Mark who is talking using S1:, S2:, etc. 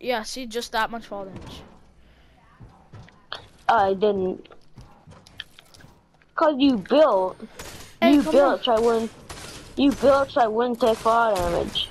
S1: Yeah, see, just that much fall damage.
S2: I didn't. Cause you built.
S1: Hey,
S2: you built, so I wouldn't. You built, so I wouldn't take fall damage.